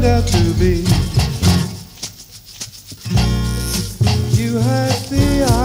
turned out to be. You had the